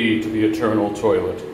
to the eternal toilet.